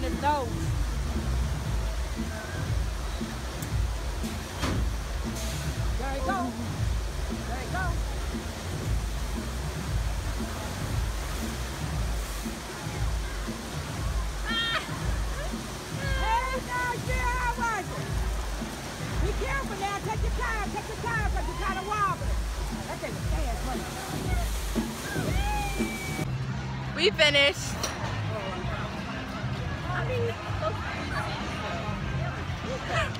his nose. There you go. There you go. Hey, now, yeah, how was it? Be careful now. Take your time. Take your time because you're. We finished.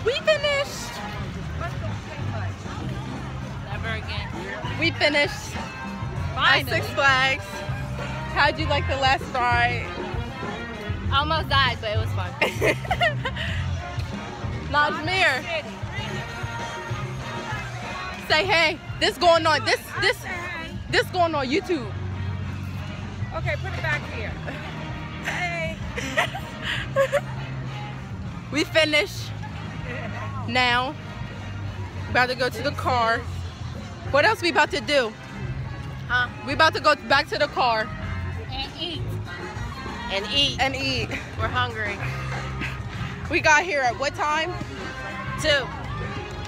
We finished. Never again. We finished at Six Flags. How'd you like the last ride? Almost died, but it was fun. Najmir, say hey. This going on. This this this going on YouTube. Okay, put it back here. Hey. We finished. Now, about to go to the car. What else we about to do? Huh? We about to go back to the car And eat. And eat. and eat. We're hungry. We got here at what time? Two.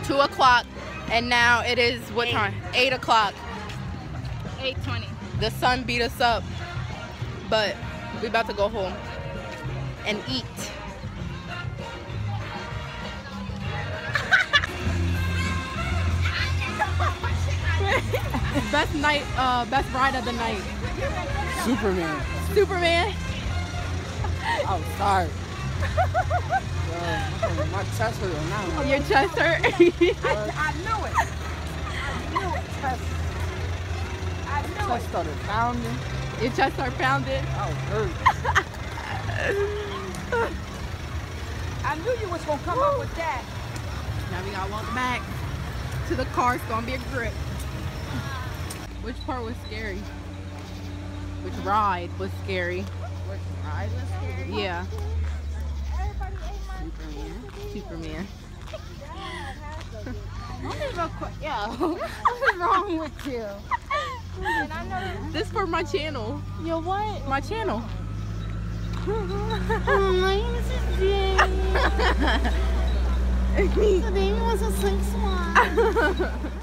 Two o'clock, and now it is what Eight. time? Eight o'clock. 820. The sun beat us up, but we about to go home and eat. Best night, uh, best ride of the night. Superman. Superman. I was tired. Yo, my chest hurt on that one. Your chest hurt. I, I knew it. I knew it. Tess. I knew Chest it. started pounding. Your chest started pounding. I was hurt. I knew you was gonna come up with that. Now we gotta walk back to the car. It's gonna be a grip. Which part was scary? Which ride was scary? Which ride was scary? Yeah, Superman. Superman. Yo, what's wrong with you? This for my channel. Yo, what? My channel. Oh, my name is Jane. Today was a six one.